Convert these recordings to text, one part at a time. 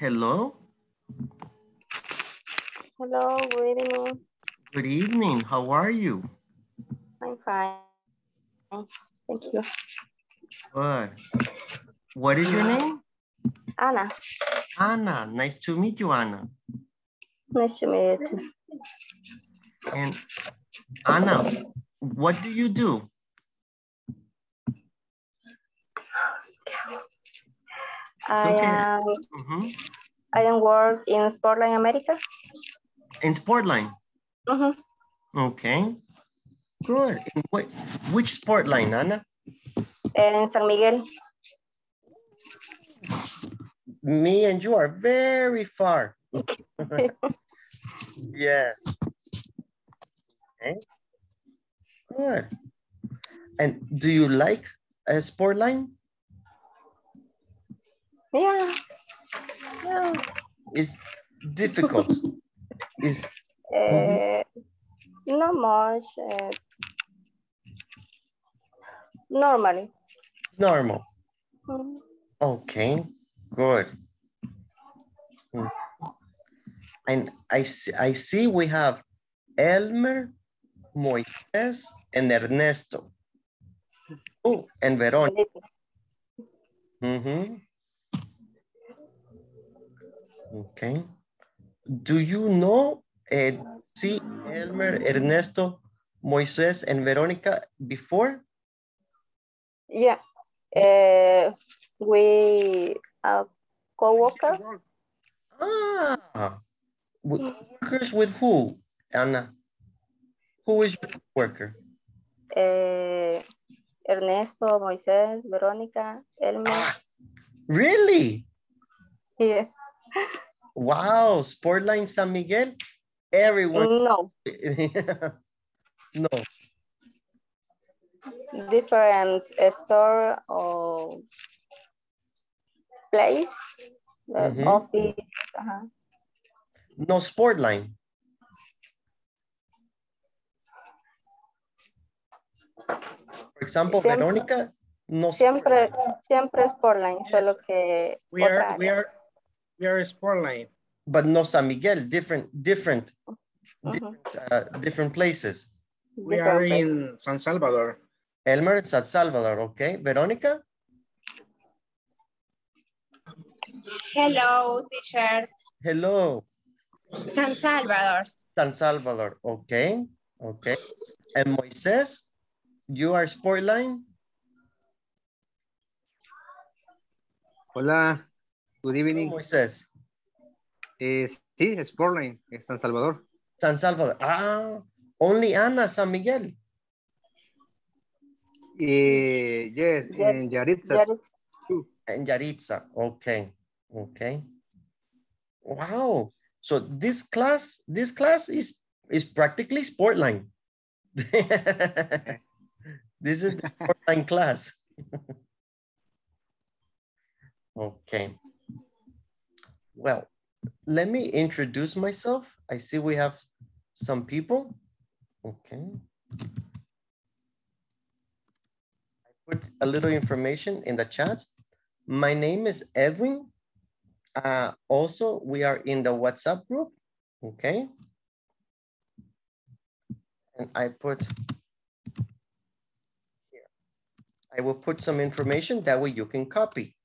Hello. Hello, good evening. Good evening. How are you? I'm fine. Thank you. Good. What is your name? Anna, Anna. Nice to meet you, Anna. nice to meet you. And Anna, what do you do? I Okay. am Mhm. I am work in Sportline America. In Sportline. Mhm. Okay. Good. In what, which sport line, Anna? En San Miguel. Me and you are very far. yes. Okay. Good. And do you like a sport line? Yeah. Yeah. It's difficult. It's Uh, not much. Uh, normally. normal. Mhm. Okay, good. Mm. And I see, I see we have Elmer, Moises, and Ernesto. Oh, and Veronica. Mhm. Okay. Do you know, uh, see Elmer, Ernesto, Moises, and Veronica before? Yeah. Uh, we a co-worker. Ah, workers with who, Anna? Who is your worker? Uh, Ernesto, Moisés, Verónica, Elmer. Ah, really? Yeah. Wow, Sportline San Miguel, everyone. No, no, different store or place, the Mhm. office. uh-huh. no Sportline. For example, Siempre- Verónica, no Siempre, Sportline, siempre es por line, Yes. solo que We otra are, we are, we are a sport line. but no San Miguel, different, different, Ujú, uh, different places. We are in San Salvador. Elmer, it's at Salvador, okay? Verónica? Hello, teacher. Hello, San Salvador. San Salvador, okay, okay. And Moises, you are Sportline? Hola, good Hello, evening. Moises. Eh, sí, Sportline, en San Salvador. San Salvador. Ah, only Ana San Miguel. Eh, yes, Yar- en Yaritza. Yaritza. And Yaritza. Okay. Okay. Wow. So this class, this class is is practically Sportline. this is the sport line class. okay. Well, let me introduce myself. I see we have some people. Okay. I put a little information in the chat. My name is Edwin. Uh, also, we are in the WhatsApp group, okay? And I put here. I will put some information, that way you can copy.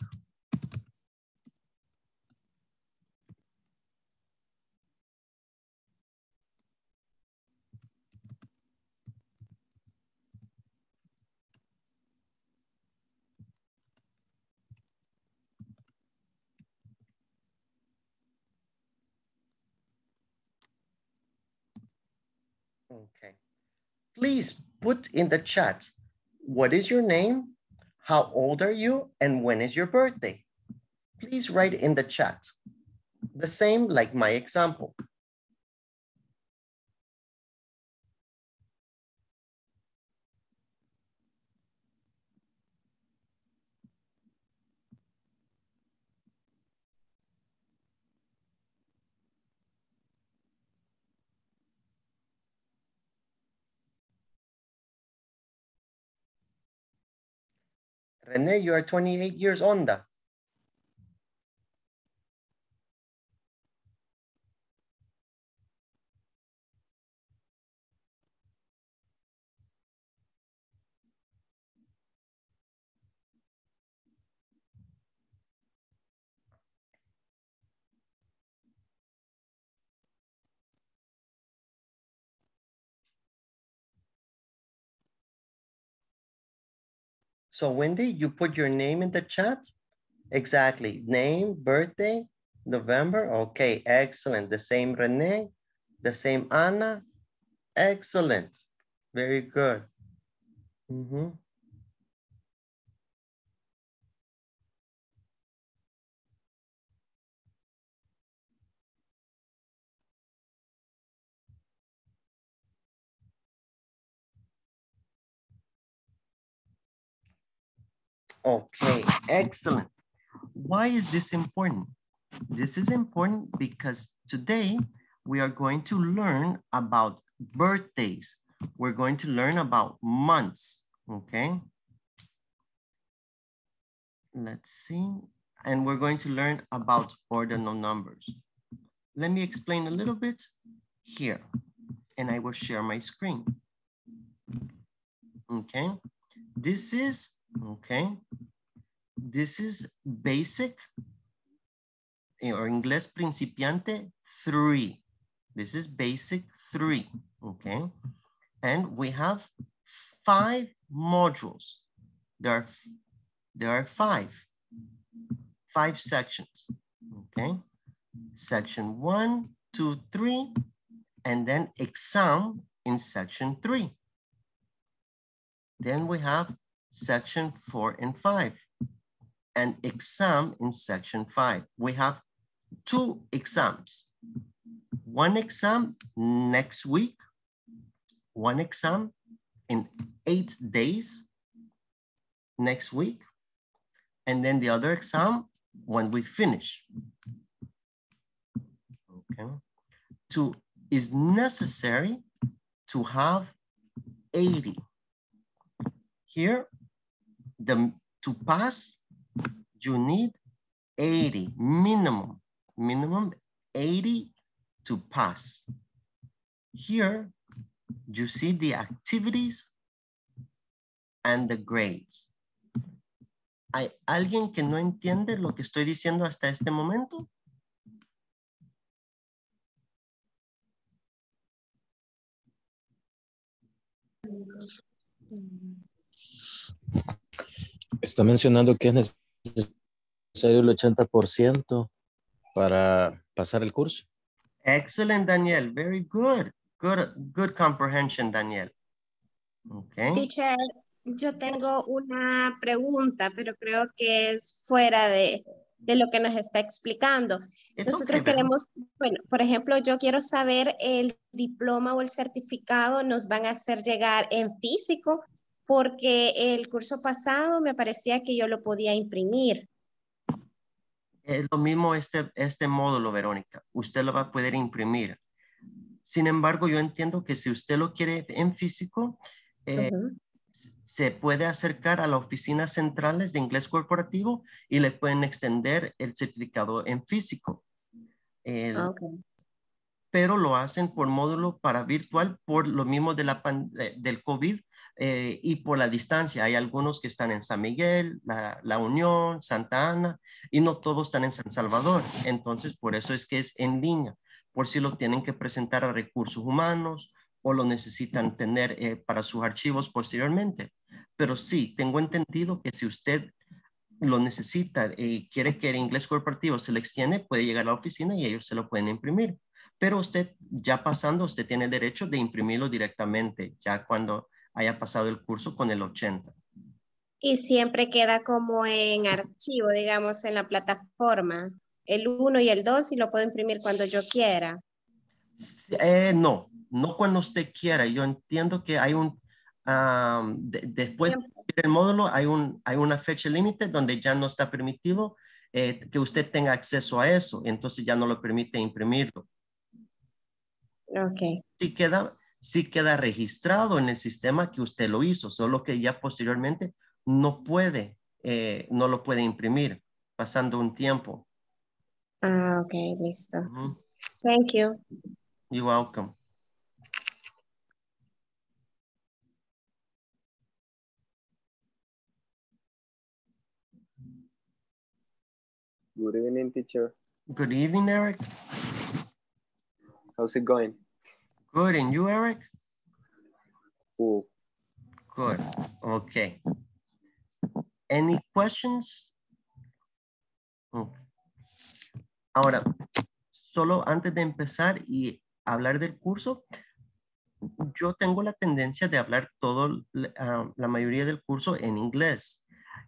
Okay. Please put in the chat, what is your name? How old are you? And when is your birthday? Please write in the chat. The same like my example. Rene, you are 28 years old. So Wendy, you put your name in the chat? Exactly. Name, birthday, November. Okay, excellent. The same Renee, the same Anna. Excellent. Very good. Mhm. Okay, excellent. Why is this important? This is important because today we are going to learn about birthdays. We're going to learn about months, okay? Let's see. And we're going to learn about ordinal numbers. Let me explain a little bit here and I will share my screen. Okay, this is, okay, this is basic eh, or inglés principiante three. This is basic three, okay? And we have five modules. There are, there are five, five sections, okay? Section one, two, three, and then exam in section three. Then we have section four and five and exam in section five. We have two exams. One exam next week, one exam in eight days next week, and then the other exam when we finish. Okay. To is necessary to have 80. Here, the to pass, you need 80 minimum, minimum 80 to pass. Here, you see the activities and the grades. ¿Hay alguien que no entiende lo que estoy diciendo hasta este momento? Está mencionando que es necesario el 80% para pasar el curso. Excellent, Daniel. Very good. Good, good comprehension, Daniel. Okay. Teacher, yo tengo una pregunta, pero creo que es fuera de, de lo que nos está explicando. It's Nosotros okay, queremos, bueno, por ejemplo, yo quiero saber el diploma o el certificado nos van a hacer llegar en físico porque el curso pasado me parecía que yo lo podía imprimir. Es lo mismo este, este módulo, Verónica. Usted lo va a poder imprimir. Sin embargo, yo entiendo que si usted lo quiere en físico, eh, Ujú. se puede acercar a las oficinas centrales de inglés corporativo y le pueden extender el certificado en físico. El- Ah, ok. pero lo hacen por módulo para virtual por lo mismo de la del COVID eh, y por la distancia. Hay algunos que están en San Miguel, la, Unión, Santa Ana, y no todos están en San Salvador. Entonces, por eso es que es en línea, por si lo tienen que presentar a recursos humanos o lo necesitan tener eh, para sus archivos posteriormente. Pero sí, tengo entendido que si usted lo necesita y quiere que el inglés corporativo se le extiende, puede llegar a la oficina y ellos se lo pueden imprimir. Pero usted ya pasando, usted tiene derecho de imprimirlo directamente, ya cuando haya pasado el curso con el 80. Y siempre queda como en archivo, digamos, en la plataforma. El 1 y el 2 y lo puedo imprimir cuando yo quiera. Eh, no, no cuando usted quiera. Yo entiendo que hay un, am, de- después del módulo hay, un, hay una fecha límite donde ya no está permitido eh, que usted tenga acceso a eso, entonces ya no lo permite imprimirlo. Ok. sí queda, sí queda registrado en el sistema que usted lo hizo, solo que ya posteriormente no puede, eh, no lo puede imprimir pasando un tiempo. Ah, ok, listo. Thank you. You're welcome. Good evening, teacher. Good evening, Eric. How's it going? Good, and you, Eric? Cool. Good, okay. Any questions? Ahora, solo antes de empezar y hablar del curso, yo tengo la tendencia de hablar todo, ah, la mayoría del curso en inglés.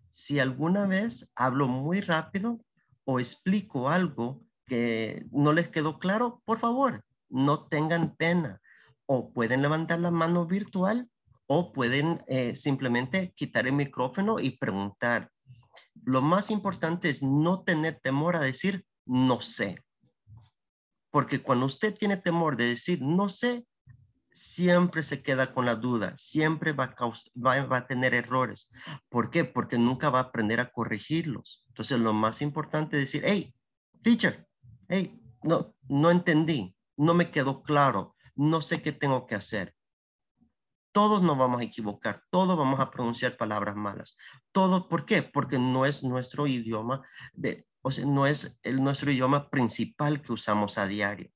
Si alguna vez hablo muy rápido o explico algo que no les quedó claro, por favor, no tengan pena. O pueden levantar la mano virtual o pueden eh, simplemente quitar el micrófono y preguntar. Lo más importante es no tener temor a decir no sé. Porque cuando usted tiene temor de decir no sé, siempre se queda con la duda, siempre va a, va, a tener errores. ¿Por qué? Porque nunca va a aprender a corregirlos. Entonces, lo más importante es decir, hey, teacher, hey, no, no entendí, no me quedó claro, no sé qué tengo que hacer. Todos nos vamos a equivocar, todos vamos a pronunciar palabras malas. Todo, ¿por qué? Porque no es nuestro idioma, de, o sea, no es el, nuestro idioma principal que usamos a diario.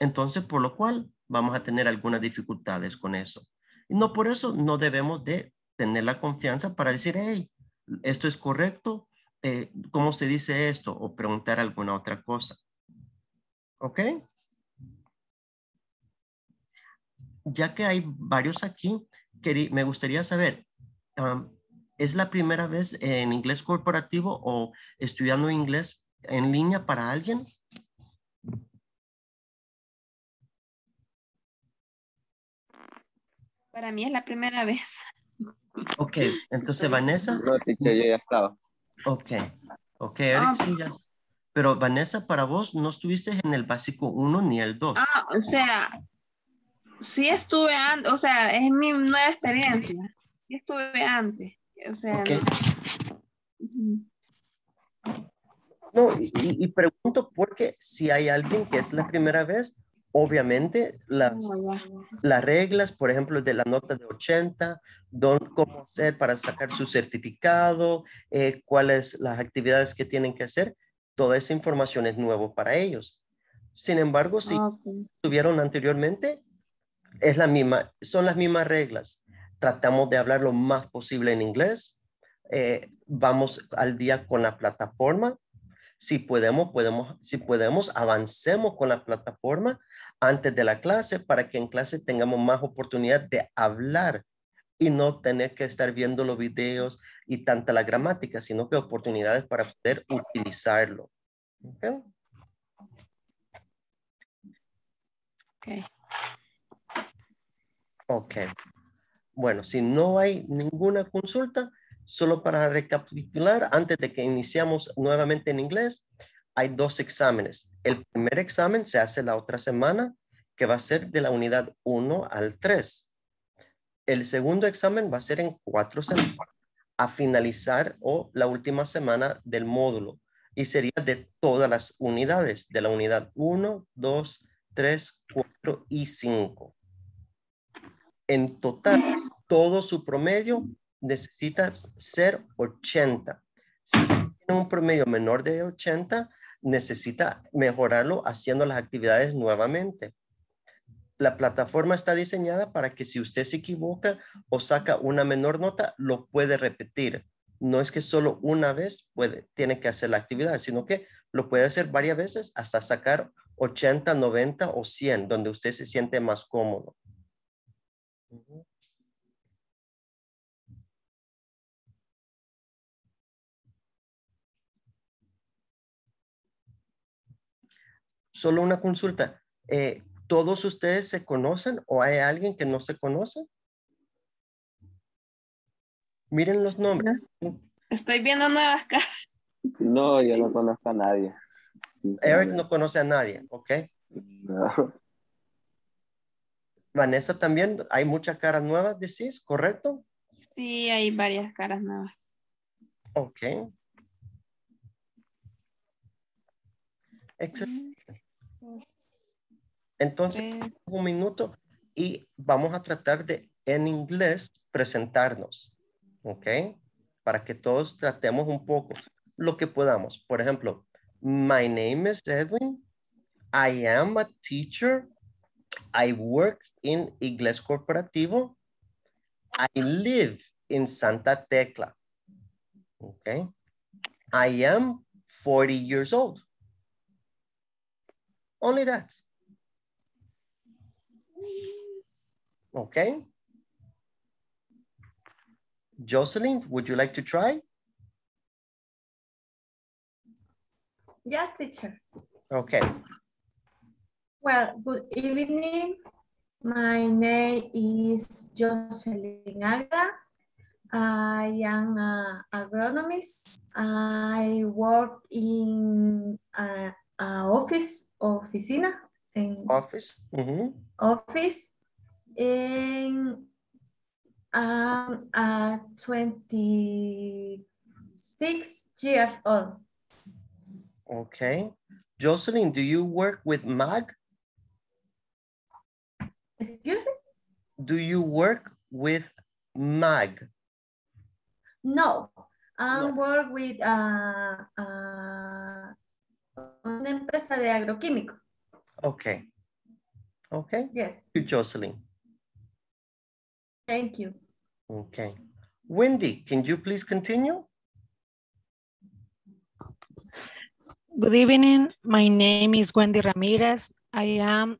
Entonces, por lo cual, vamos a tener algunas dificultades con eso. Y no por eso no debemos de tener la confianza para decir, hey, esto es correcto, eh, ¿cómo se dice esto? O preguntar alguna otra cosa. ¿Ok? Ya que hay varios aquí, me gustaría saber, ¿es la primera vez en inglés corporativo o estudiando inglés en línea para alguien? Para mí es la primera vez. Ok, entonces Vanessa. No, teacher, yo ya estaba. Ok, ok, Eric, Ah. sí, ya. Pero Vanessa, para vos no estuviste en el básico 1 ni el 2. Ah, o sea, sí estuve antes, o sea, es mi nueva experiencia. Sí estuve antes. O sea. No, y, y- pregunto porque si hay alguien que es la primera vez, obviamente las, Oh, las reglas, por ejemplo, de la nota de 80, don, cómo hacer para sacar su certificado, eh, cuáles las actividades que tienen que hacer, toda esa información es nuevo para ellos. Sin embargo, si Ok. tuvieron anteriormente, es la misma, son las mismas reglas. Tratamos de hablar lo más posible en inglés. eh, vamos al día con la plataforma. Si podemos, podemos, si podemos, avancemos con la plataforma antes de la clase para que en clase tengamos más oportunidad de hablar y no tener que estar viendo los videos y tanta la gramática, sino que oportunidades para poder utilizarlo. ¿Ok? Ok. Ok. Bueno, si no hay ninguna consulta, solo para recapitular, antes de que iniciamos nuevamente en inglés, hay dos exámenes. El primer examen se hace la otra semana, que va a ser de la unidad 1 al 3. El segundo examen va a ser en cuatro semanas, a finalizar o la última semana del módulo. Y sería de todas las unidades, de la unidad 1, 2, 3, 4 y 5. En total, todo su promedio necesita ser 80. Si tiene un promedio menor de 80, necesita mejorarlo haciendo las actividades nuevamente. La plataforma está diseñada para que si usted se equivoca o saca una menor nota, lo puede repetir. No es que solo una vez puede, tiene que hacer la actividad, sino que lo puede hacer varias veces hasta sacar 80, 90 o 100, donde usted se siente más cómodo. Solo una consulta. Eh, ¿Todos ustedes se conocen o hay alguien que no se conoce? Miren los nombres. Estoy viendo nuevas caras. No, yo no conozco a nadie. Eric no conoce a nadie, ¿ok? No. Vanessa también, hay muchas caras nuevas, decís, ¿correcto? Sí, hay varias caras nuevas. Ok. Excelente. Entonces, Tres. un minuto y vamos a tratar de en inglés presentarnos, ¿ok? Para que todos tratemos un poco lo que podamos. Por ejemplo, my name is Edwin. I am a teacher. I work in Inglés Corporativo. I live in Santa Tecla. Okay. I am 40 years old. Only that. Okay. Jocelyn, would you like to try? Yes, teacher. Okay. Well, good evening. My name is Jocelyn Agda. I am an agronomist. I work in a, a office, oficina, in Office. Mhm. office. And I'm uh, 26 years old. Okay. Jocelyn, do you work with MAG? Excuse me? Do you work with MAG? No, I No. work with uh, uh, una empresa de agroquímicos. Okay. Okay. Yes, You, Jocelyn. thank you. Okay. Wendy, can you please continue? Good evening. My name is Wendy Ramirez. I am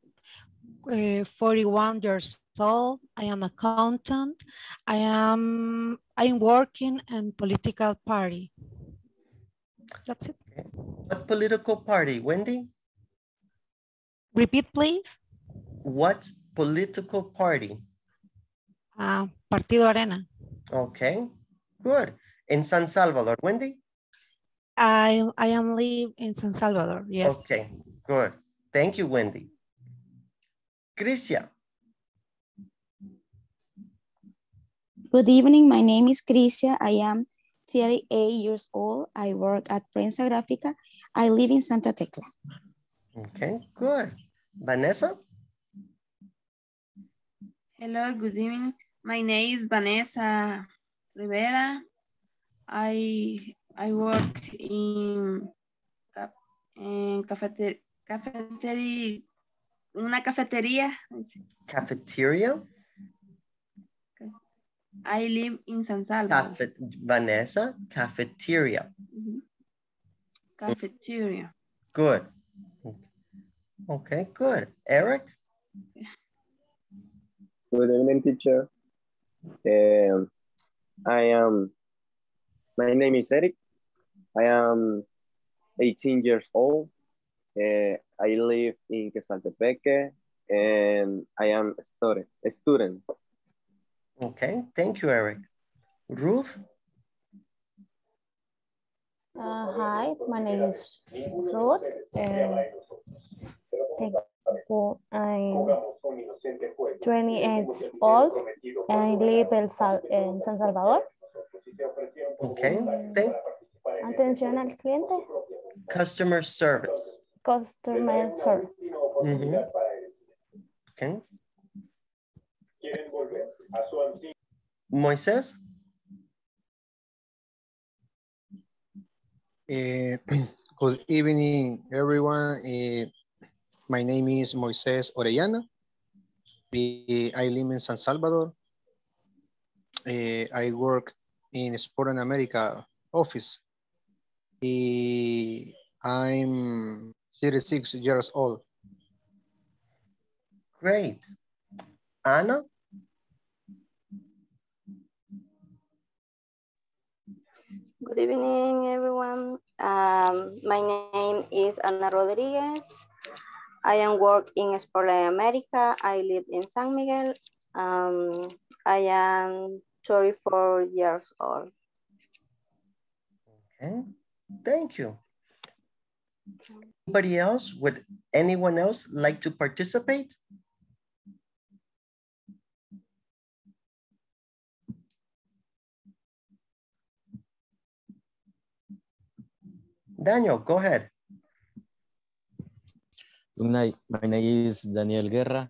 uh, 41 years old. I am accountant. I am I'm working in political party. That's it. What political party, Wendy? Repeat, please. What political party? Uh, Partido Arena. Okay, good. In San Salvador, Wendy? I I am live in San Salvador. Yes. Okay, good. Thank you, Wendy. Crisia, Good evening. My name is Crisia. I am 38 years old. I work at Prensa Gráfica. I live in Santa Tecla. okay, good. Vanessa? Hello, good evening. My name is Vanessa Rivera. I I work in, ca- en cafete- cafetería, una cafetería. Cafeteria? I live in San Salvador. Cafe Vanessa, cafeteria. Mhm. Cafeteria. Good. Okay, good. Eric? Good evening, teacher. Um, I am, my name is Eric. I am 18 years old. Uh, I live in Quezaltepeque and I am a student. A student. Okay, thank you, Eric. Ruth? Uh, hi, my name is Ruth. and thank you. I'm 28 old and I live in, Sal- in San Salvador. Okay, thank Atención al cliente, customer service. Customer service. Mhm. Okay. Moisés? Eh, good evening, everyone. Eh, my name is Moises Orellana. I live in San Salvador. Eh, I work in Sport in America office. I'm 36 years old. Great. Anna? Good evening, everyone. Um, my name is Ana Rodriguez. I am work in Sportline America. I live in San Miguel. Um, I am 34 years old. Okay, thank you. Anybody else? Would anyone else like to participate? Daniel, go ahead. Good night. My name is Daniel Guerra.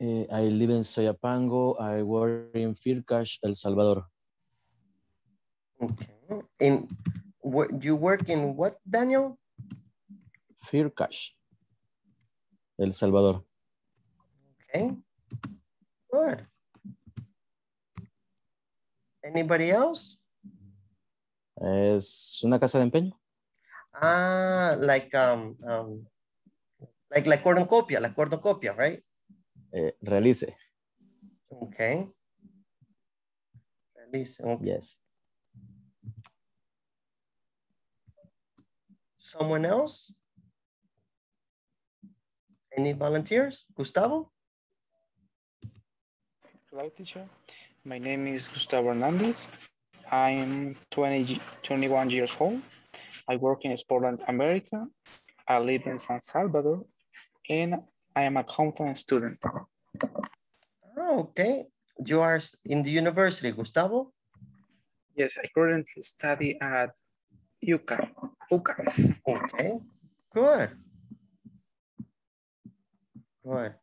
Eh, I live in Soyapango. I work in Fircash, El Salvador. Okay. In you work in what, Daniel? Fircash, El Salvador. Okay. Good. Anybody else? Es una casa de empeño. Ah, like um, um like la cornucopia, la cornucopia, right? Eh, realice. Okay. Realice. Okay. Yes. Someone else? Any volunteers? Gustavo? Hello, teacher. My name is Gustavo Hernandez. I'm 20, 21 years old. I work in Sportline, America. I live in San Salvador, and I am a accountant student. Oh, okay. You are in the university, Gustavo? Yes, I currently study at UCA. UCA. Okay, good. Good.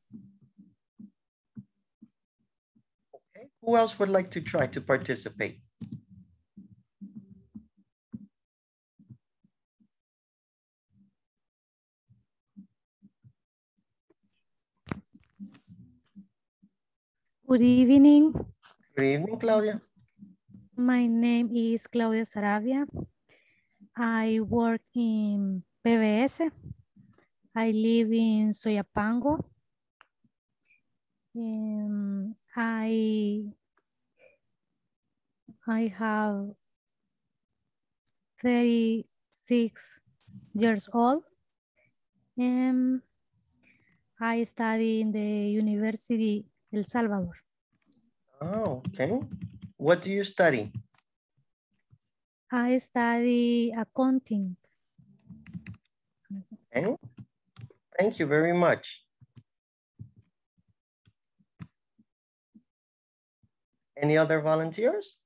Okay, who else would like to try to participate? Good evening. Good evening, Claudia. My name is Claudia Saravia. I work in PBS. I live in Soyapango. Um, I I have 36 years old. And I study in the University El Salvador. Oh, okay. What do you study? I study accounting. Okay. Thank you very much. Any other volunteers?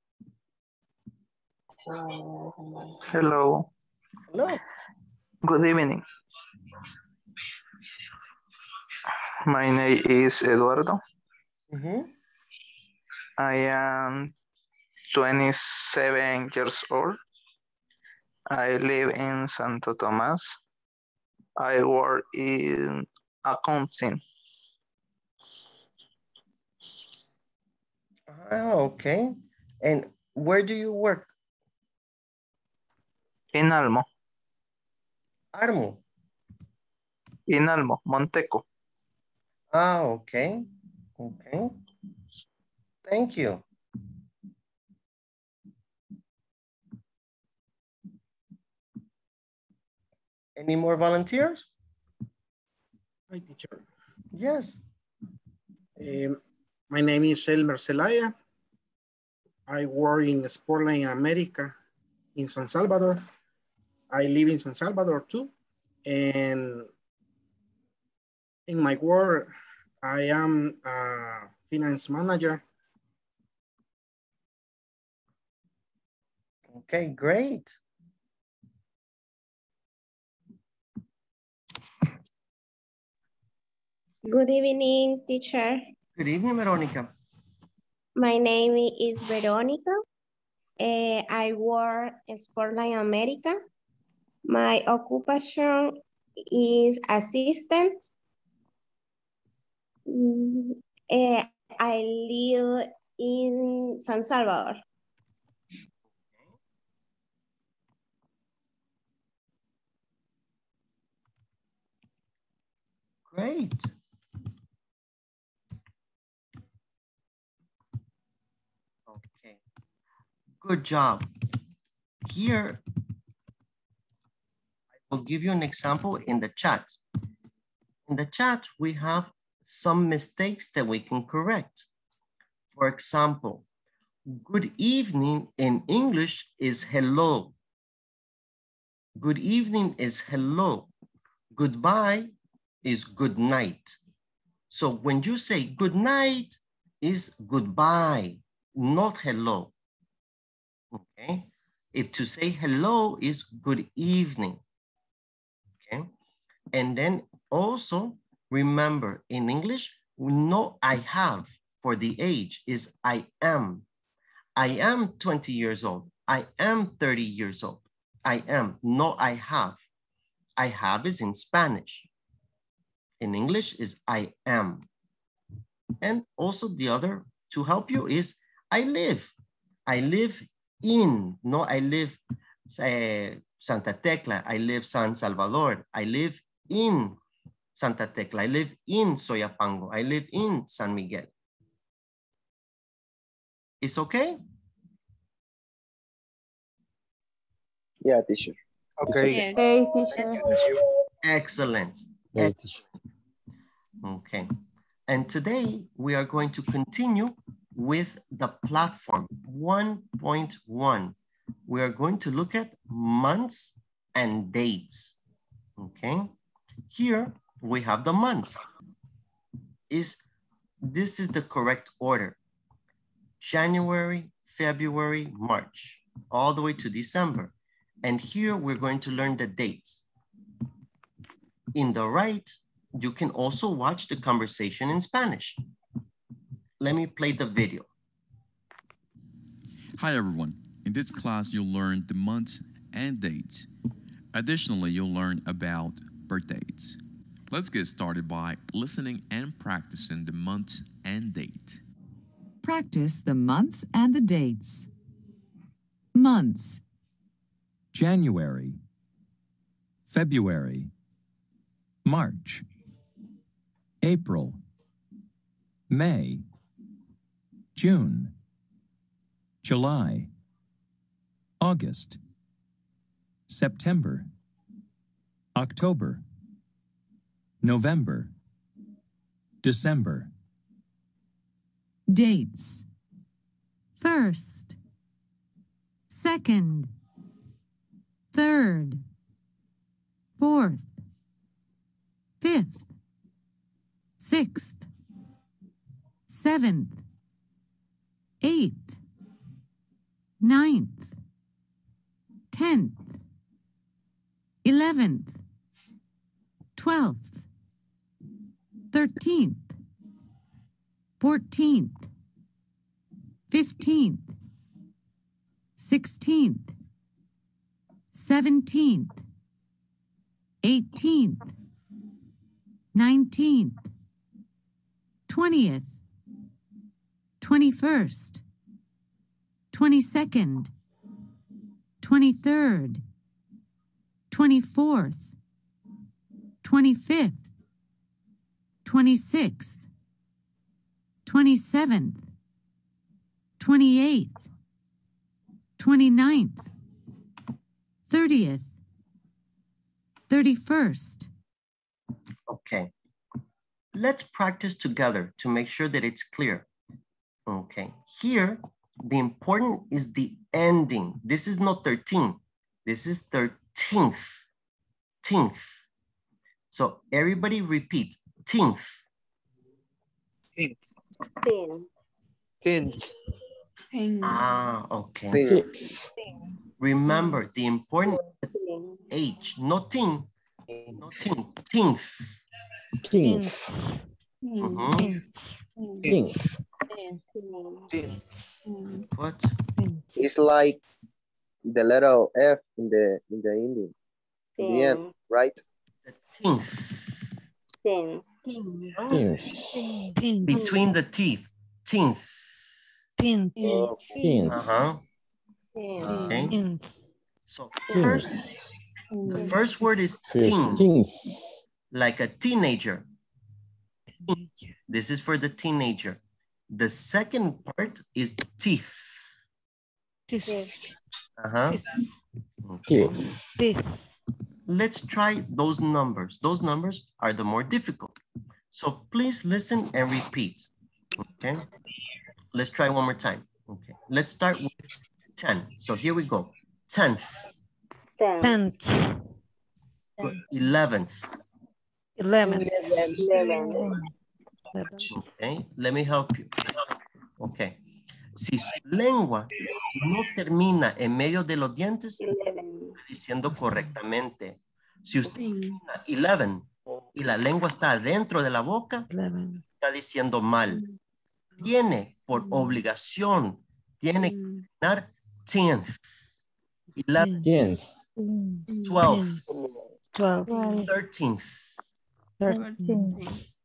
Hello. Hello. Good evening. My name is Eduardo. Mm -hmm. I am 27 years old. I live in Santo Tomas. I work in accounting. Oh, okay. And where do you work? In Almo. Armo. In Almo, Monteco. Ah, okay. Okay. Thank you. Any more volunteers? Hi, teacher. Yes. Um, my name is Elmer Zelaya. I work in Sportline America in San Salvador. I live in San Salvador too. And in my work, I am a finance manager. Okay, great. Good evening, teacher. Good evening, Veronica. My name is Veronica. Uh, I work in Sportline America. My occupation is assistant. Uh, I live in San Salvador. Great. Good job. Here, I will give you an example in the chat. In the chat, we have some mistakes that we can correct. For example, good evening in English is hello. Good evening is hello. Goodbye is good night. So when you say good night is goodbye, not hello. Okay. If to say hello is good evening. Okay. And then also remember in English, no I have for the age is I am. I am 20 years old. I am 30 years old. I am, no I have. I have is in Spanish. In English is I am. And also the other to help you is I live. I live in. No, I live uh, Santa Tecla. I live San Salvador. I live in Santa Tecla. I live in Soyapango. I live in San Miguel. It's okay? Yeah, teacher. Okay. Okay, teacher. Excellent. Okay, Okay. And today we are going to continue with the platform 1.1. We are going to look at months and dates. Okay. Here we have the months. Is this is the correct order. January, February, March, all the way to December. And here we're going to learn the dates. In the right, you can also watch the conversation in Spanish. Let me play the video. Hi everyone. In this class, you'll learn the months and dates. Additionally, you'll learn about birthdays. Let's get started by listening and practicing the months and date. Practice the months and the dates. Months. January, February, March, April, May, June, July, August, September, October, November, December. Dates. First. Second. Third. Fourth. Fifth. Sixth. Seventh. Eighth. Ninth. Tenth. Eleventh. Twelfth. Thirteenth. Fourteenth. Fifteenth. Sixteenth. Seventeenth. Eighteenth. Nineteenth. Twentieth. Twenty-first. Twenty-second. Twenty-third. Twenty-fourth. Twenty-fifth. Twenty-sixth. Twenty-seventh. Twenty-eighth. Twenty-ninth. Thirtieth. Thirty-first. Okay. Let's practice together to make sure that it's clear. Okay. Here, the important is the ending. This is not 13. This is 13th. Teenth. So everybody repeat. Teenth. Teenth. Teenth. Teenth. Ah, okay. Teenth. Remember the important age, not teen, not teen, teenth. Teenth. Mhm. Teenth. What? It's like the letter F in the in the ending. In the end, right? Teenth. Teenth. Between the teeth. Teenth. Teenth. Teenth. Uh-huh. Okay. So first, the first word is teen, Fifteenth. like a teenager. This is for the teenager. The second part is teeth. This. Uh-huh. Teeth. This. Let's try those numbers. Those numbers are the more difficult. So please listen and repeat. Okay. Let's try one more time. Okay. Let's start with 10. So here we go. 10th, Tenth. 11th. Eleventh. Okay. Let me help you. Okay. Si su lengua no termina en medio de los dientes, está diciendo correctamente. Si usted termina 11 y la lengua está dentro de la boca, está diciendo mal. Tiene por obligación, tiene que terminar 10th, 11th, Teenth. 12th, Twelve. 13th. Thirteenth.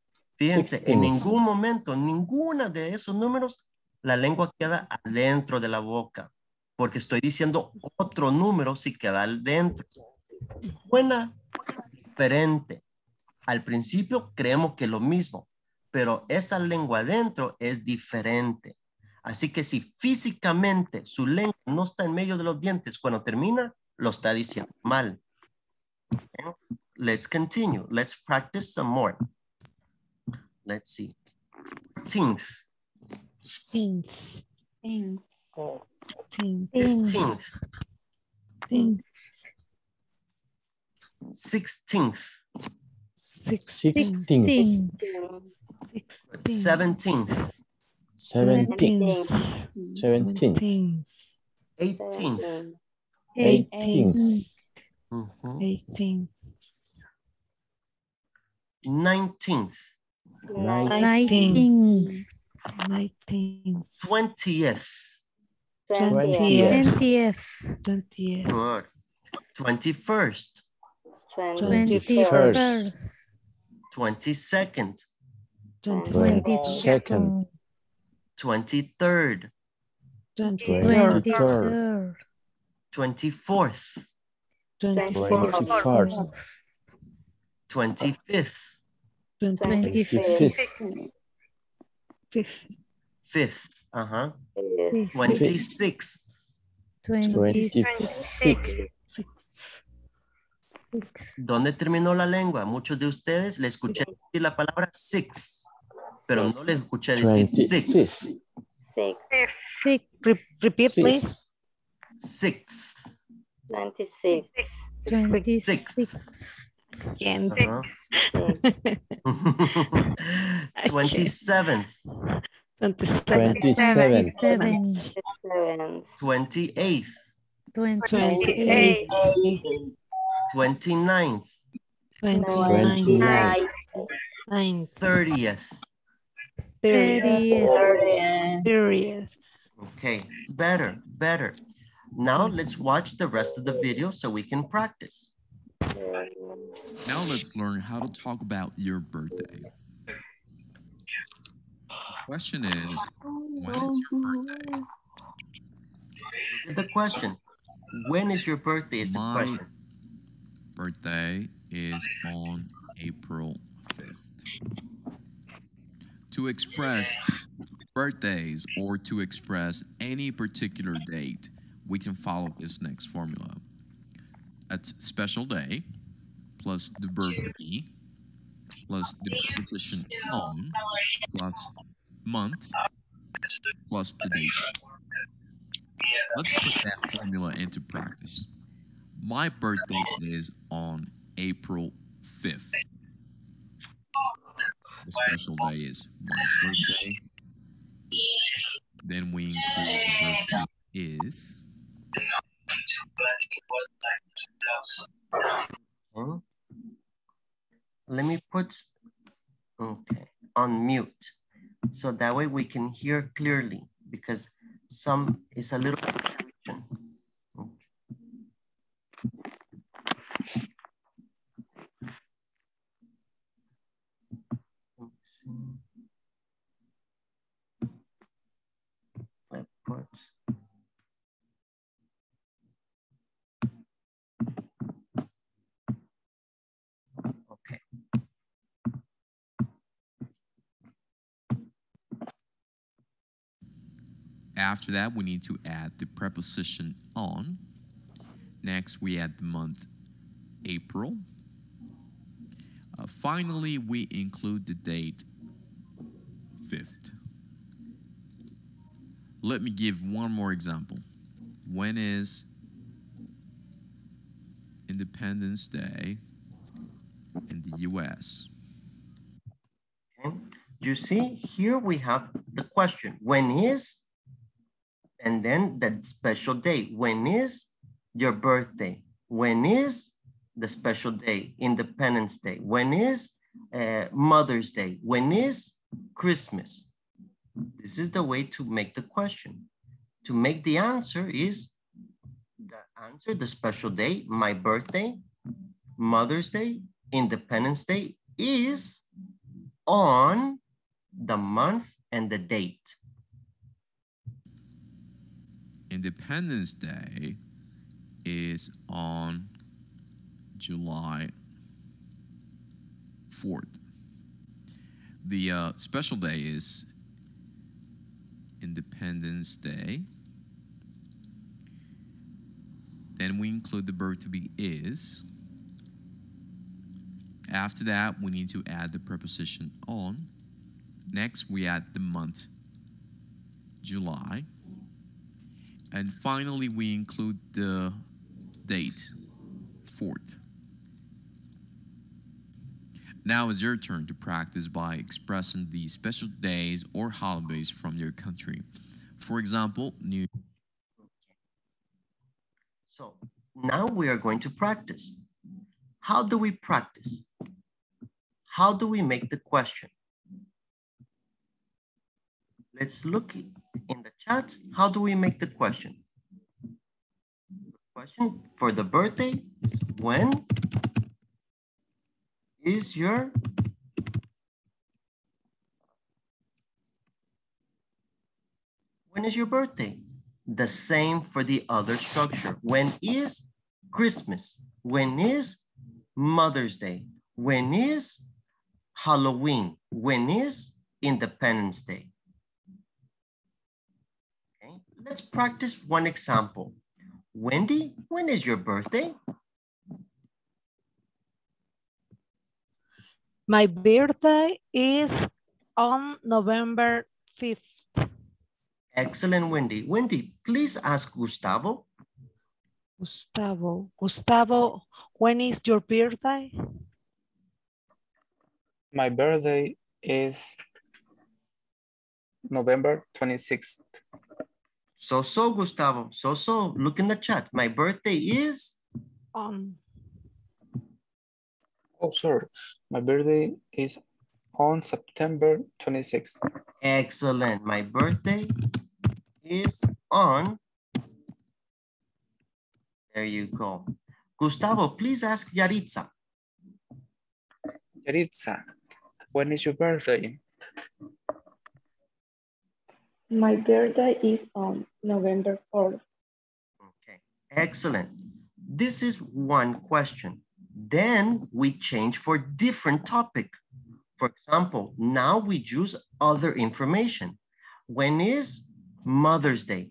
Fíjense, en ningún momento, ninguna de esos números, la lengua queda adentro de la boca. porque estoy diciendo otro número si queda al dentro. Buena, diferente. Al principio creemos que es lo mismo, pero esa lengua adentro es diferente. Así que si físicamente su lengua no está en medio de los dientes cuando termina, lo está diciendo mal. Let's continue. Let's practice some more. Let's see. Things. Things. Things. Things. Things. Things. Sixteenth. Sixteen. Seventeenth. Seventeenth. Seventeenth. Eighteenth. Eighteenth. Eighteenth. Nineteenth. Nineteenth. Nineteenth. Twentieth. Twentieth. Twentieth. Twentieth. Good. Twenty-first. Twenty-first. Twenty-second. Twenty-second. Twenty-third. Twenty-third. Twenty-third. Twenty-fourth. Twenty-fourth. Twenty-fifth. 26. ¿Dónde terminó la lengua? Muchos de ustedes le escuché decir la palabra six, pero no le escuché decir six. Six. six. Repeat, please. Six. 26. 26. 26. Kendrick. Uh-huh. 27th. 27. 27. 27. 28th. 28th. 29th. 29th. 30th. 30th. 30th. Okay, better, better. Now let's watch the rest of the video so we can practice. Now let's learn how to talk about your birthday. Question is, when is your birthday? The question. When is your birthday is the My question. birthday is on April 5th. To express birthdays or to express any particular date, we can follow this next formula. That's special day plus the be plus the preposition on plus month plus the date. Let's put that formula into practice. My birthday is on April 5th. The special day is my birthday. Then we include the birthday is. Hmm? Let me put, okay, on mute. So that way we can hear clearly because some is a little. Let's put. After that, we need to add the preposition on. Next, we add the month April. Uh, finally, we include the date 5th. Let me give one more example. When is Independence Day in the US? You see, here we have the question, when is, and then that special day. When is your birthday? When is the special day, Independence Day? When is uh, Mother's Day? When is Christmas? This is the way to make the question. To make the answer is the answer, the special day, my birthday, Mother's Day, Independence Day is on the month and the date. Independence Day is on July 4th. The uh, special day is Independence Day. Then we include the verb to be is. After that, we need to add the preposition on. Next, we add the month July. And finally, we include the date, 4th. Now it's your turn to practice by expressing the special days or holidays from your country. For example, New So now we are going to practice. How do we practice? How do we make the question? Let's look in the chat. How do we make the question? The question for the birthday is when is your when is your birthday? The same for the other structure. When is Christmas? When is Mother's Day? When is Halloween? When is Independence Day? Okay, let's practice one example. Wendy, when is your birthday? My birthday is on November 5th. Excellent, Wendy. Wendy, please ask Gustavo. Gustavo, Gustavo, when is your birthday? My birthday is November 26th. So, so, Gustavo. So, so, look in the chat. My birthday is? On. Oh, sorry. My birthday is on September 26th. Excellent. My birthday is on. There you go. Gustavo, please ask Yaritza. Yaritza, when is your birthday? My birthday is on November 4th. Okay, excellent. This is one question. Then we change for different topic. For example, now we use other information. When is Mother's Day?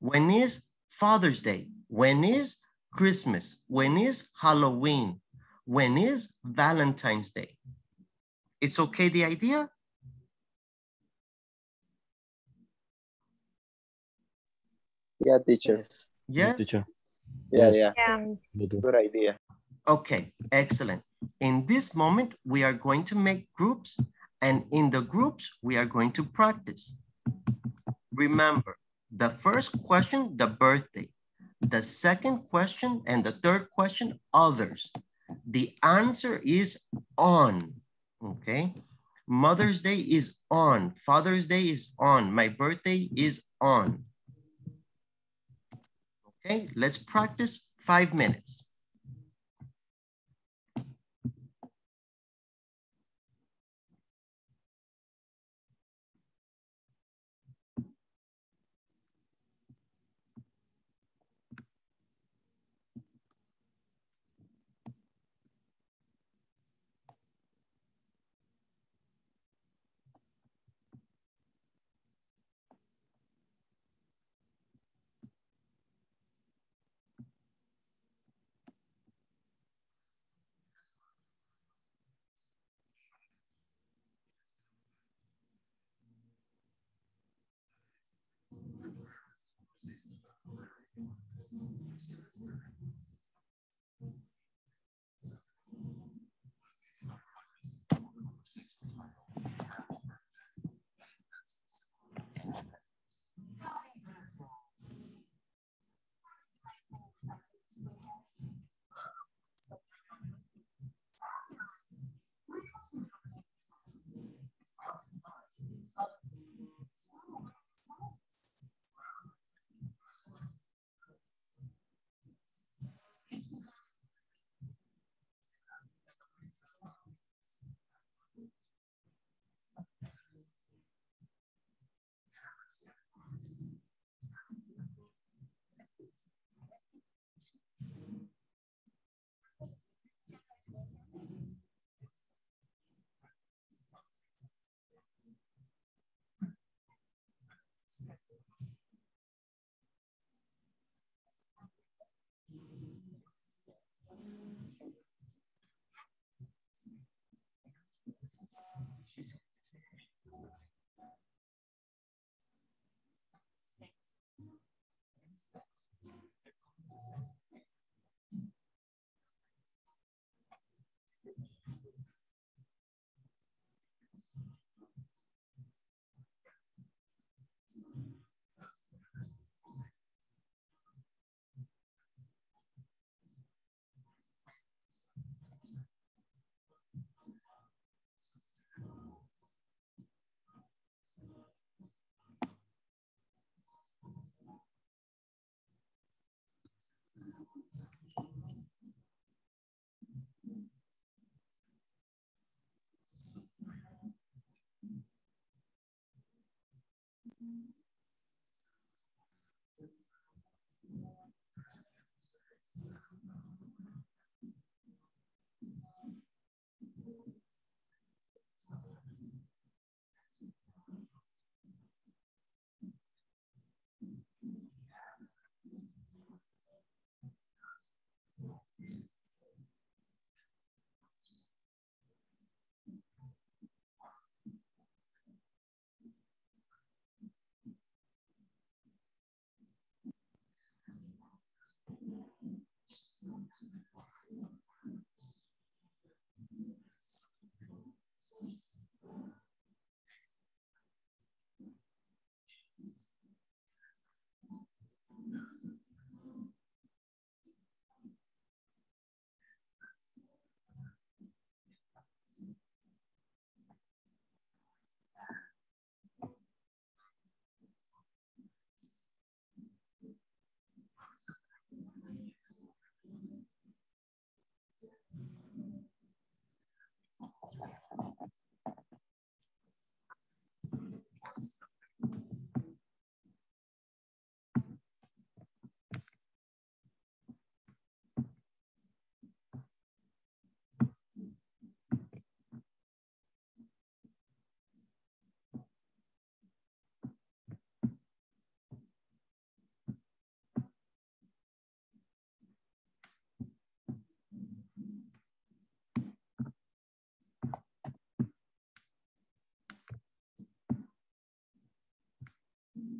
When is Father's Day? When is Christmas? When is Halloween? When is Valentine's Day? It's okay, the idea? Yeah, teacher. Yes? teacher. Yeah, Yes. yeah. Good idea. Okay, excellent. In this moment, we are going to make groups and in the groups, we are going to practice. Remember, the first question, the birthday. The second question and the third question, others. The answer is on, okay? Mother's Day is on. Father's Day is on. My birthday is on. Okay, let's practice five minutes. Mm-hmm.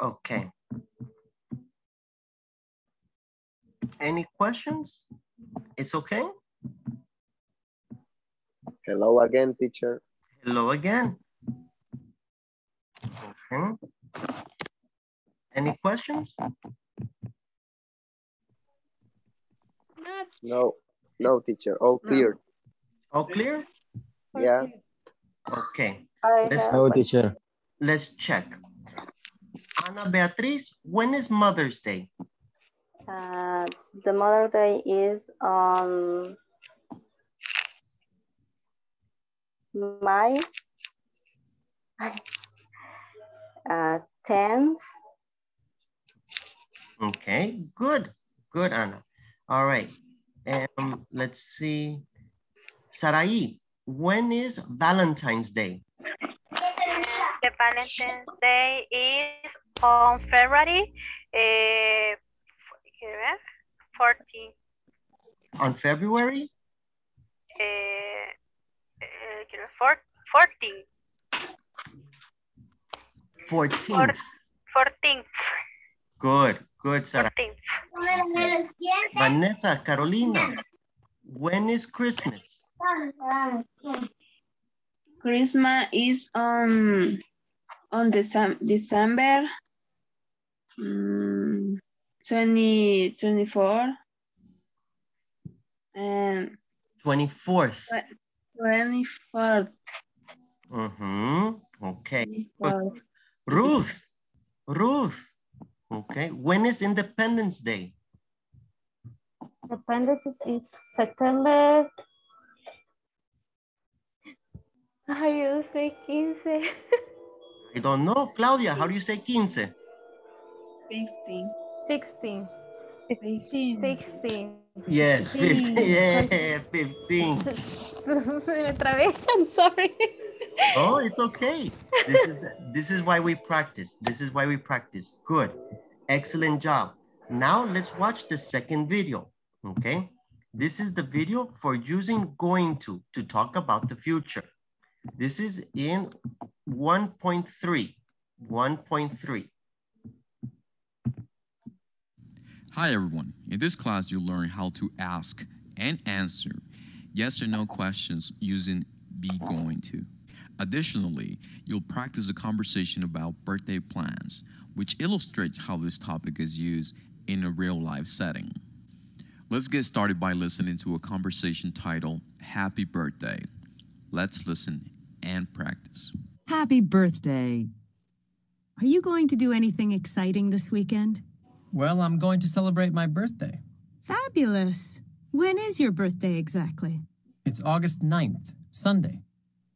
Okay. Any questions? It's okay? Hello again, teacher. Hello again. Okay. Any questions? No, no, teacher. All clear. All clear? Yeah. Okay. I Let's, have- No, teacher. let's check. Ana Beatriz, when is Mother's Day? Uh, the Mother Day is on May uh, 10th. Okay, good, good, Ana. All right, um, let's see. Sarai, when is Valentine's Day? The Valentine's Day is on February uh, 14. On February? Uh, uh, four- 14. 14th. 14th. Good, good, Sarai. 14th. Vanessa, Carolina, when is Christmas? Christmas is on on Decem December mm, 20, 24 and 24th. 24th. Mm-hmm. Okay. Ruth. Ruth. Okay. When is Independence Day? Independence is September. How you say 15? I don't know. Claudia, how do you say 15? 16. 16. 16. 16. Yes, 15. Yeah, 15. I'm sorry. Oh, it's okay. This is, this is why we practice. This is why we practice. Good. Excellent job. Now let's watch the second video, okay? This is the video for using going to to talk about the future. This is in 1.3, 1.3. Hi everyone. In this class, you'll learn how to ask and answer yes or no questions using be going to. Additionally, you'll practice a conversation about birthday plans, which illustrates how this topic is used in a real life setting. Let's get started by listening to a conversation titled Happy Birthday. Let's listen and practice. Happy birthday. Are you going to do anything exciting this weekend? Well, I'm going to celebrate my birthday. Fabulous. When is your birthday exactly? It's August 9th, Sunday.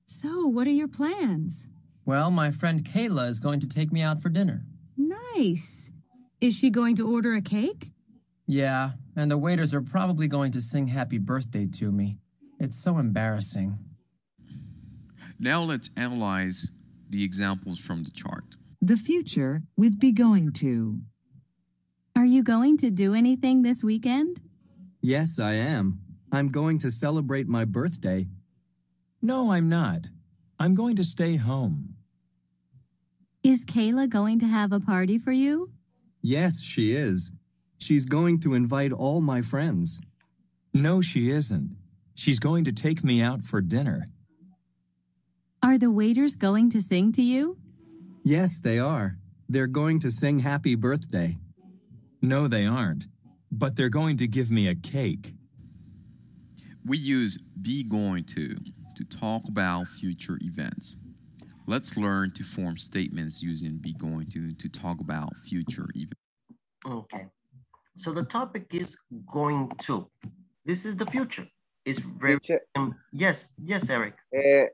So, what are your plans? Well, my friend Kayla is going to take me out for dinner. Nice. Is she going to order a cake? Yeah, and the waiters are probably going to sing happy birthday to me. It's so embarrassing. Now let's analyze the examples from the chart. The future with be going to. Are you going to do anything this weekend? Yes, I am. I'm going to celebrate my birthday. No, I'm not. I'm going to stay home. Is Kayla going to have a party for you? Yes, she is. She's going to invite all my friends. No, she isn't. She's going to take me out for dinner. Are the waiters going to sing to you? Yes, they are. They're going to sing happy birthday. No, they aren't. But they're going to give me a cake. We use be going to to talk about future events. Let's learn to form statements using be going to to talk about future events. Okay. So the topic is going to. This is the future. It's very yes, yes, Eric. Uh,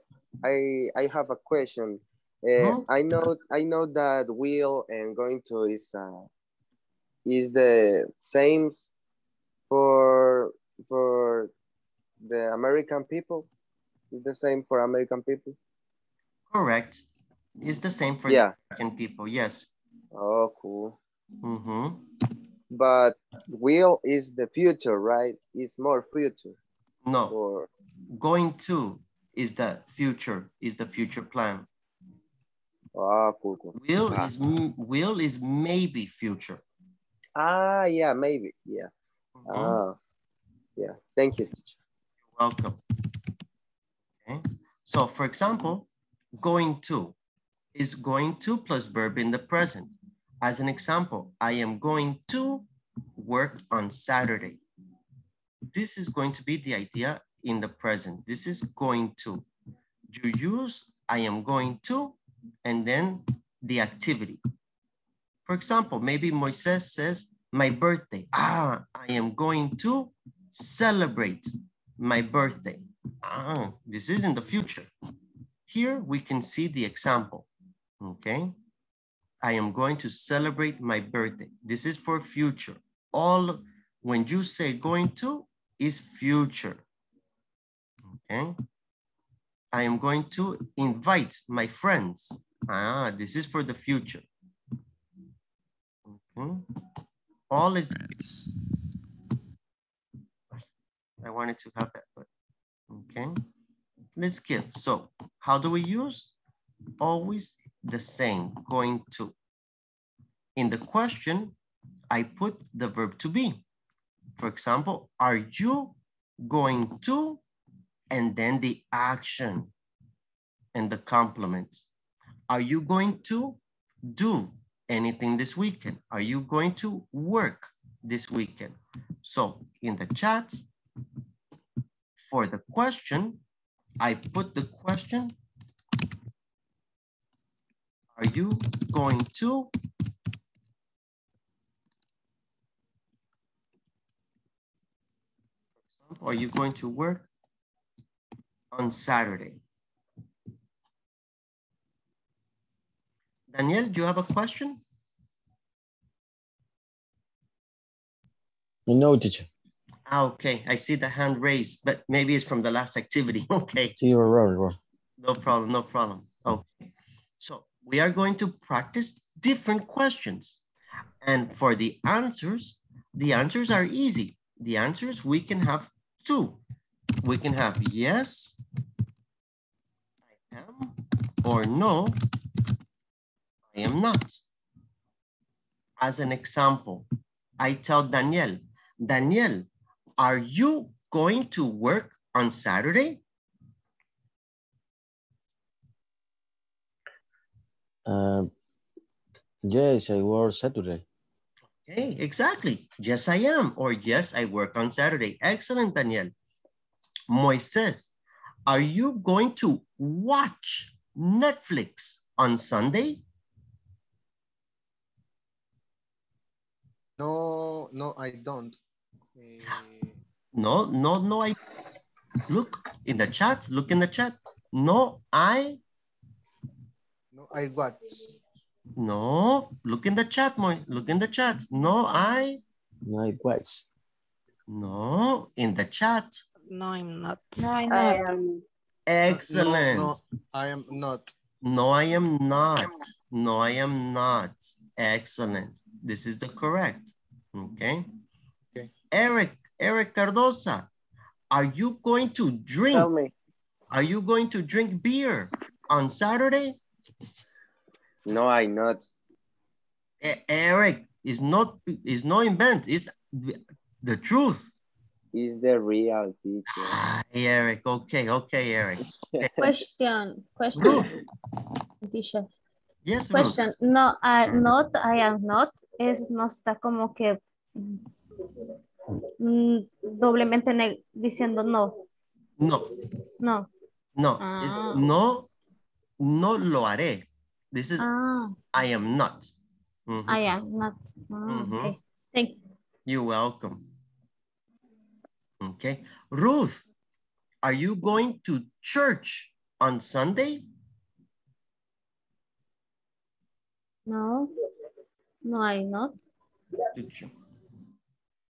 I I have a question. Uh, I know I know that will and going to is uh, is the same for for the American people. Is the same for American people. Correct. It's the same for Yeah. American people. Yes. Oh, cool. Mm-hmm. But will is the future, right? It's more future. No. Or Going to is the future. Is the future plan. ah, cool, cool. Will Ah. is will is maybe future. Ah, yeah, maybe. Yeah. Ah, yeah. Thank you. You're welcome. Okay. So for example, going to is going to plus verb in the present. As an example, I am going to work on Saturday. This is going to be the idea in the present. This is going to. You use I am going to and then the activity. For example, maybe Moises says, my birthday. Ah, I am going to celebrate my birthday. Ah, this is in the future. Here we can see the example, okay? I am going to celebrate my birthday. This is for future. All, when you say going to, is future, okay? I am going to invite my friends. Ah, this is for the future. Okay. All is. I wanted to have that, but okay. Let's skip. So how do we use? Always the same, going to. In the question, I put the verb to be. For example, are you going to and then the action. and the complement. Are you going to do anything this weekend? Are you going to work this weekend? So in the chat, for the question, I put the question, are you going to are you going to work on Saturday? Daniel, do you have a question? No, teacher. Ah, okay, I see the hand raised, but maybe it's from the last activity. Okay. See, wrong, wrong. No problem, no problem. Okay. So we are going to practice different questions. And for the answers, the answers are easy. The answers, we can have two. We can have yes, am, or no, I am not. As an example, I tell Daniel, Daniel, are you going to work on Saturday? Uh, yes, I work Saturday. Okay, exactly. Yes, I am. Or yes, I work on Saturday. Excellent, Daniel. Moises, are you going to watch Netflix on Sunday? No, no, I don't. Eh, No, no, no, I look in the chat, look in the chat. No, I, no, I what? no, look in the chat, Moy, look in the chat. No, I, No, I watch. no, in the chat. No, I'm not. No, I I know. am, Excellent. No, no, I am not. No, I am not. No, I am not. Excellent. This is the correct. Okay. Okay. Eric, Eric Cardosa, are you going to drink? Tell me. Are you going to drink beer on Saturday? No, I not. E- Eric, is not is no invent. It's the truth. Is the real teacher. Hi, Eric. Okay, okay, Eric. Question, question, Ruth. teacher. Yes, Ruth. Question, no, I not, I am not, es, no está como que mm, doblemente diciendo no, No, no. no. Ah. Es no, no lo haré. This is Ah, I am not. Mhm. I am not. Ah, Mhm. okay. Thank you. You're welcome. Okay. Ruth, are you going to church on Sunday? No, no, I not. To ch-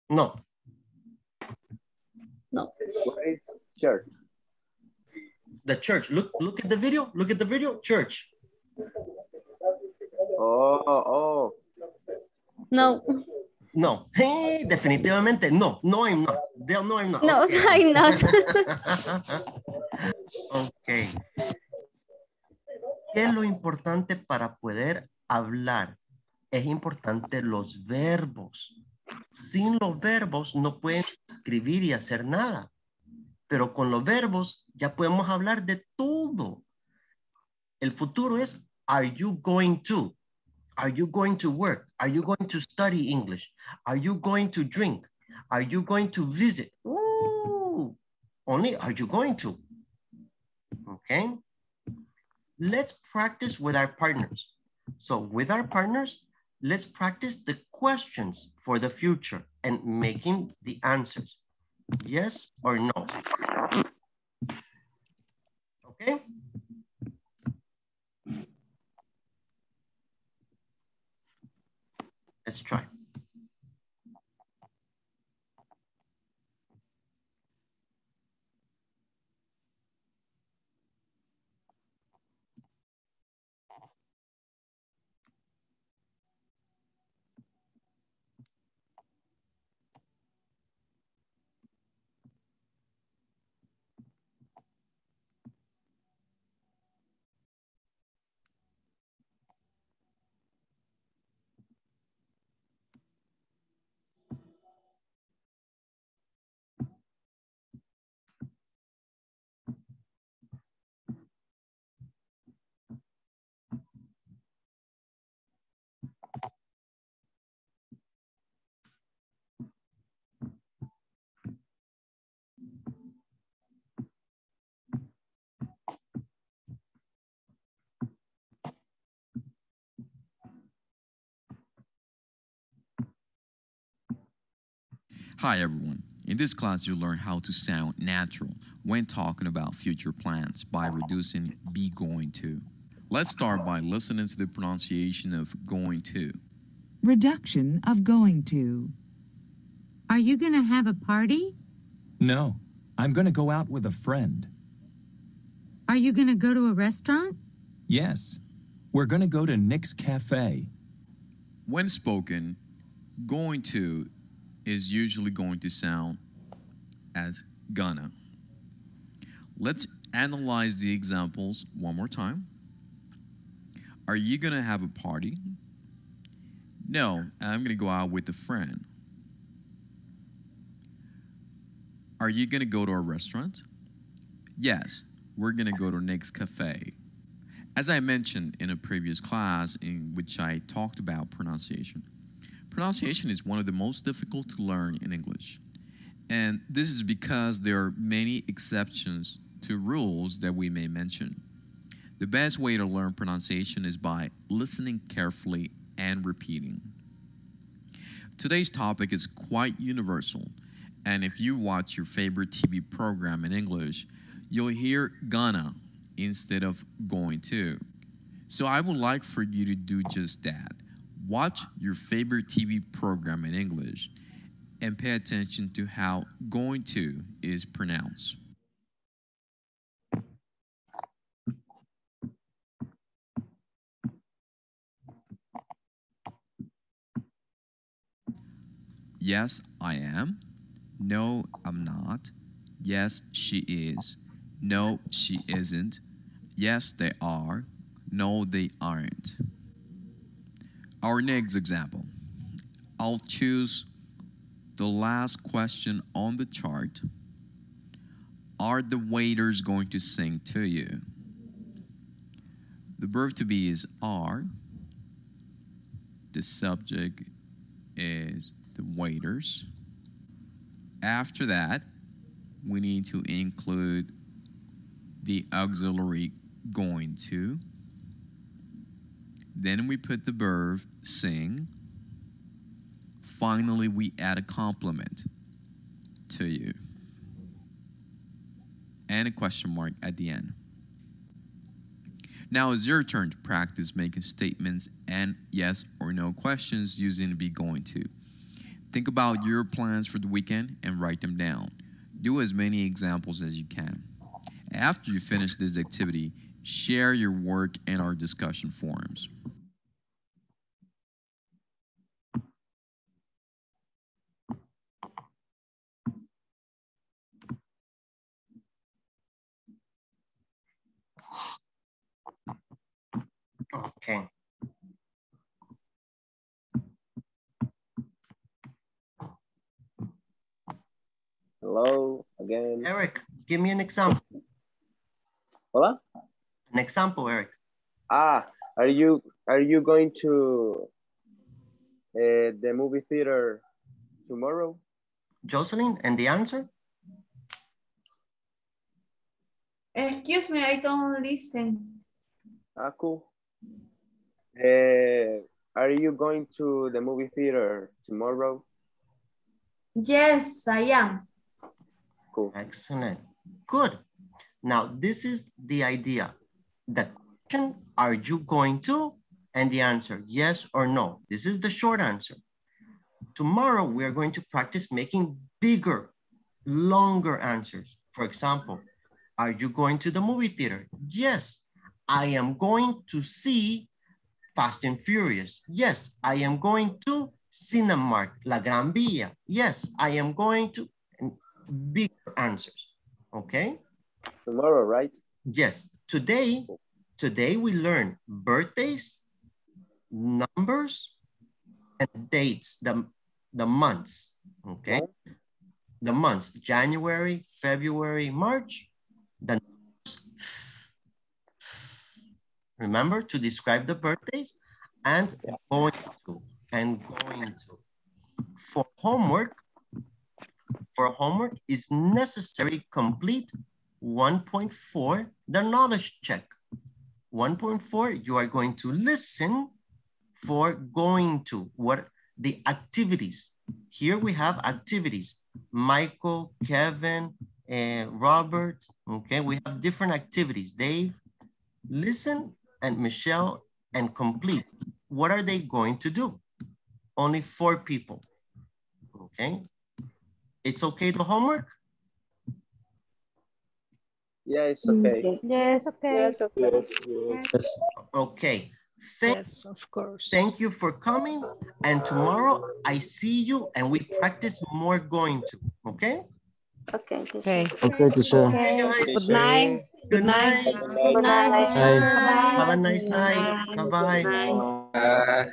No. No. What is church? The church. Look, look at the video. Look at the video. Church. Oh, oh. No, No. Hey, definitivamente no. No, I'm not. No, I'm not. no, Okay. I'm not. ok. ¿Qué es lo importante para poder hablar? Es importante los verbos. Sin los verbos no pueden escribir y hacer nada. Pero con los verbos ya podemos hablar de todo. El futuro es, are you going to? Are you going to work? Are you going to study English? Are you going to drink? Are you going to visit? Ooh, only are you going to? Okay. Let's practice with our partners. So with our partners, let's practice the questions for the future and making the answers. Yes or no? Okay. Let's try. Hi everyone. In this class, you'll learn how to sound natural when talking about future plans by reducing be going to. Let's start by listening to the pronunciation of going to. Reduction of going to. Are you going to have a party? No, I'm going to go out with a friend. Are you going to go to a restaurant? Yes, we're going to go to Nick's Cafe. When spoken, going to is usually going to sound as gonna. Let's analyze the examples one more time. Are you gonna have a party? No, I'm gonna go out with a friend. Are you gonna go to a restaurant? Yes, we're gonna go to Nick's Cafe. As I mentioned in a previous class in which I talked about pronunciation, pronunciation is one of the most difficult to learn in English. And this is because there are many exceptions to rules that we may mention. The best way to learn pronunciation is by listening carefully and repeating. Today's topic is quite universal, and if you watch your favorite TV program in English, you'll hear gonna instead of going to. So I would like for you to do just that. Watch your favorite TV program in English and pay attention to how going to is pronounced. Yes, I am. No, I'm not. Yes, she is. No, she isn't. Yes, they are. No, they aren't. Our next example. I'll choose the last question on the chart. Are the waiters going to sing to you? The verb to be is are. The subject is the waiters. After that, we need to include the auxiliary going to. Then we put the verb sing. Finally, we add a complement to you and a question mark at the end. Now it's your turn to practice making statements and yes or no questions using be going to. Think about your plans for the weekend and write them down. Do as many examples as you can. After you finish this activity, share your work in our discussion forums. Okay. Hello again. Eric, give me an example. Hola. An example, Eric. Ah, are you are you going to uh, the movie theater tomorrow? Jocelyn, and the answer? Excuse me, I don't listen. Ah, cool. Uh, are you going to the movie theater tomorrow? Yes, I am. Cool. Excellent. Good. Now, this is the idea. The question, are you going to? And the answer, yes or no. This is the short answer. Tomorrow, we are going to practice making bigger, longer answers. For example, are you going to the movie theater? Yes, I am going to see Fast and Furious. Yes, I am going to Cinemark, La Gran Via. Yes, I am going to bigger answers. Okay? Tomorrow, right? Yes. Today, today we learn birthdays, numbers, and dates, the, the months. Okay? The months, January, February, March. The numbers. Remember to describe the birthdays and going to and going to. For homework, for homework is necessary complete 1.4, the knowledge check. 1.4, you are going to listen for going to. What the activities. Here we have activities. Michael, Kevin, uh, Robert, okay? We have different activities. Dave, listen, and Michelle, and complete. What are they going to do? Only four people, okay? It's okay, the homework? Mm, yeah, it's okay. Yes, okay. Yes, okay. Yes. Okay. Thank, Yes, of course. thank you for coming. And tomorrow I see you and we practice more going to, okay? Okay. Okay. Okay, teacher. Okay. guys. Good night. Good night. Good night. Bye. Have a nice night. Bye-bye.